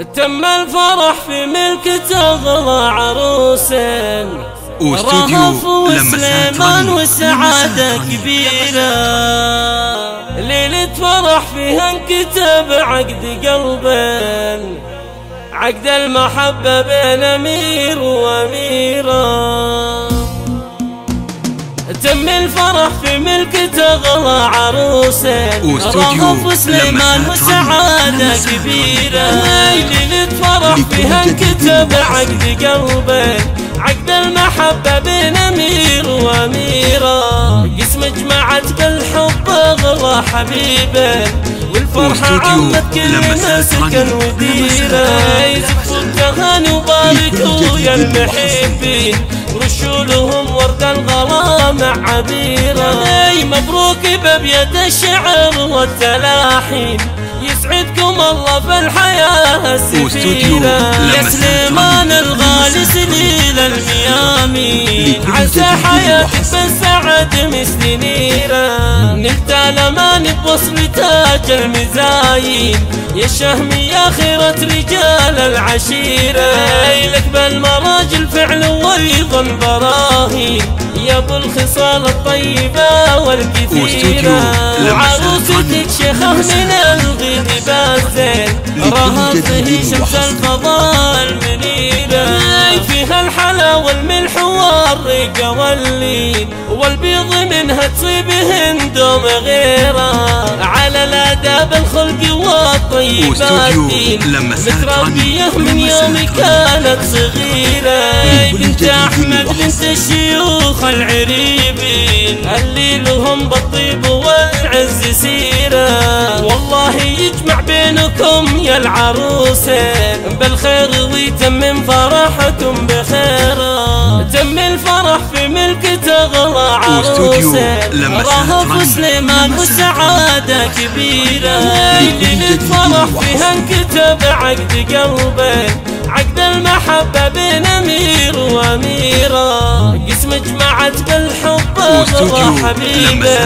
تم الفرح في ملك تغلى عروس رهف وسليمان وسعادة كبيرة. ليلة فرح فيها انكتب عقد قلب عقد المحبة بين أمير وأميرة. تم الفرح في ملك تغلى عروسين رهف سليمان وسعادة كبيرة. ليلة فرح فيها انكتب عقد قلبين عقد المحبة بين أمير وأميرة. قسم جمعت بالحب أغلى حبيبين والفرحة عمت كل مسكن وديرة يزفوا التهاني وباركوا يا المحبين. رشوا لهم ورد الغلا مع عبيرة مبروك ببيد الشعر والتلاحين. يسعدكم الله في الحياة السفيرة يا سليمان الغالي سليل الميامي. عسى حياتك بالسعد مستنيرة نلت الامان بوصل تاج المزايين. يا شهمي يا خيرة رجال العشيرة. لك بالمراجل فعل وأيضا براهين. يا أبو الخصال الطيبة والكثيرة. وعروستك شيخة من بازين رهطه شمس الفضاء المنيرة فيها الحلا والملح والرقة واللين والبيض منها تصيبهن دوم غيره. على الاداب الخلق والطيبات. متربية من يوم كانت صغيرة. بنت أحمد بنت الشيوخ العريبين. اللي لهم بالطيب والعز سيرة بينكم يا العروسين بالخير ويتمم فرحكم بخير. تم الفرح في ملك تغلى عروسين رهف سليمان وسعادة كبيرة. ليلة فرح فيها انكتب عقد قلبين عقد المحبة وأميرة. قسم جمعت بالحب أغلى حبيبة.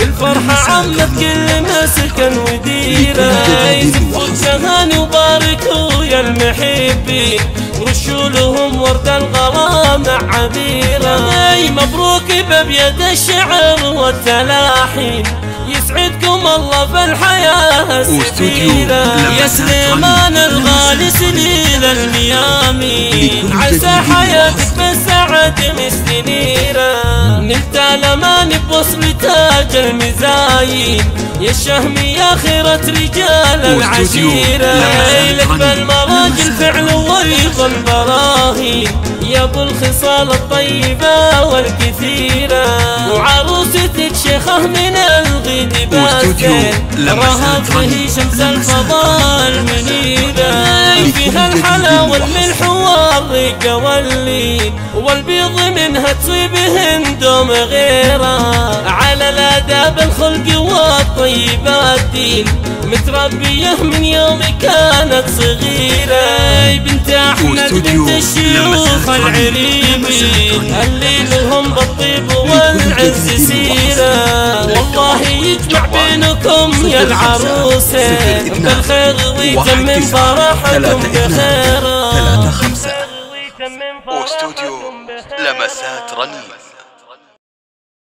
والفرحة عمت كل مسكن وديرة. يزفوا التهاني وباركوا يا المحبين رشوا لهم ورد الغلا مع عبيرة مبروك ببيد الشعر والتلاحين يسعدكم الله في الحياة السفيرة يا سليمان الغالي سليل الميامي. عسى حياتك بالسعد مستنيرة نلت الامان بوصل تاج المزايين. يا الشهمي يا خيرة رجال العشيرة لك بالمراجل فعل وأيضا براهين يا أبو الخصال الطيبة والكثيرة. وعروستك شيخة من الغد باسل رهبه شمس الفضاء المنيرة فيها الحلا والملح والرقة واللين والبيض منها تصيبهن دوم غيره. على الآداب الخلق والطيبات دين متربية من يوم كانت صغيرة. بنت أحمد بنت الشيوخ العريبين اللي لهم بالطيب والعز سيرة. بينكم يا العروسين بالخير ويتمم فرحكم بخير. ثلاثة خمسة. واستوديو لمسات رنين